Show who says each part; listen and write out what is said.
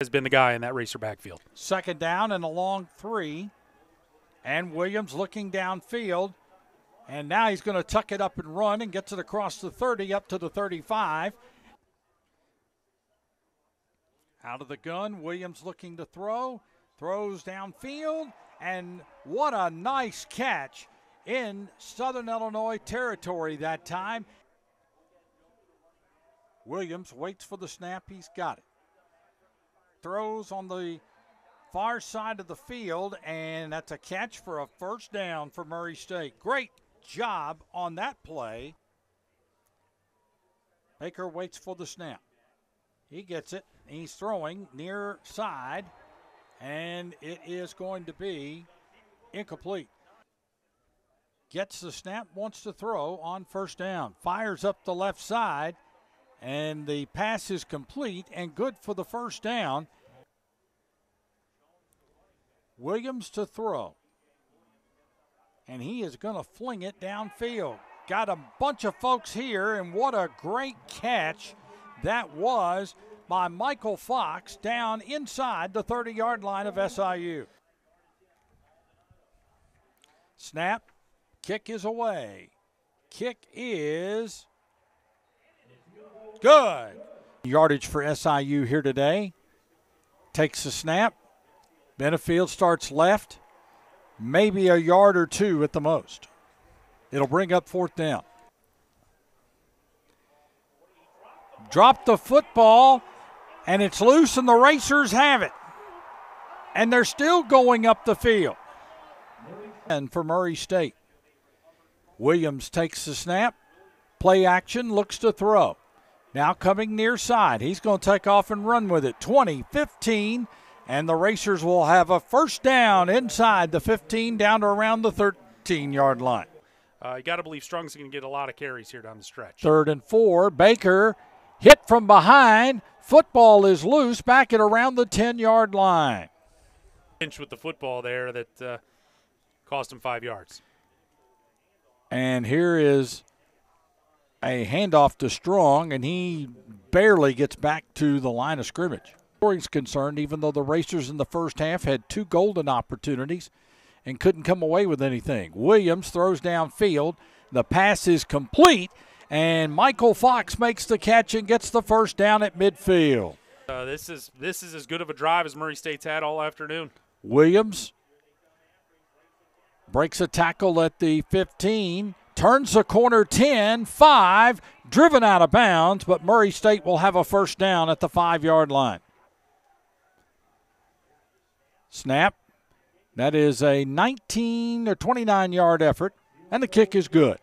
Speaker 1: has been the guy in that racer backfield.
Speaker 2: Second down and a long three. And Williams looking downfield. And now he's going to tuck it up and run and gets it across the 30 up to the 35. Out of the gun, Williams looking to throw, throws downfield, and what a nice catch in Southern Illinois territory that time. Williams waits for the snap, he's got it. Throws on the far side of the field, and that's a catch for a first down for Murray State. Great job on that play. Baker waits for the snap. He gets it. He's throwing near side, and it is going to be incomplete. Gets the snap, wants to throw on first down. Fires up the left side, and the pass is complete and good for the first down. Williams to throw. And he is going to fling it downfield. Got a bunch of folks here, and what a great catch that was by Michael Fox down inside the 30 yard line of SIU. Snap, kick is away. Kick is good. Yardage for SIU here today. Takes the snap. Benefield starts left, maybe a yard or two at the most. It'll bring up fourth down. Drop the football, and it's loose, and the Racers have it. And they're still going up the field. And for Murray State, Williams takes the snap, play action, looks to throw. Now coming near side. He's going to take off and run with it. 20, 15, and the Racers will have a first down inside the 15 down to around the 13 yard line.
Speaker 1: Uh, you got to believe Strong's going to get a lot of carries here down the stretch.
Speaker 2: Third and four. Baker hit from behind. Football is loose back at around the 10 yard line.
Speaker 1: Inch with the football there that uh, cost him five yards.
Speaker 2: And here is a handoff to Strong, and he barely gets back to the line of scrimmage. Scoring's concerned, even though the Racers in the first half had two golden opportunities and couldn't come away with anything. Williams throws downfield. The pass is complete, and Michael Fox makes the catch and gets the first down at midfield.
Speaker 1: Uh, this is this is as good of a drive as Murray State's had all afternoon.
Speaker 2: Williams breaks a tackle at the 15, turns the corner 10, 5, driven out of bounds, but Murray State will have a first down at the five yard line. Snap. That is a 19 or 29 yard effort, and the kick is good.